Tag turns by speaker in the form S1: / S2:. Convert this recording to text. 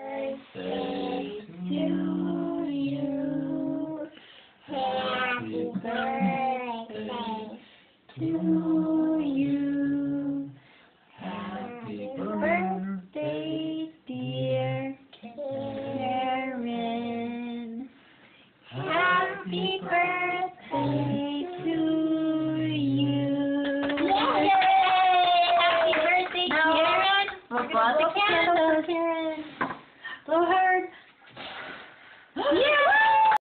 S1: birthday to you. Happy
S2: birthday
S1: to you. Happy birthday,
S3: dear Karen.
S1: Happy birthday to you.
S2: Happy birthday, Karen. We'll the candles,
S3: Karen blowhard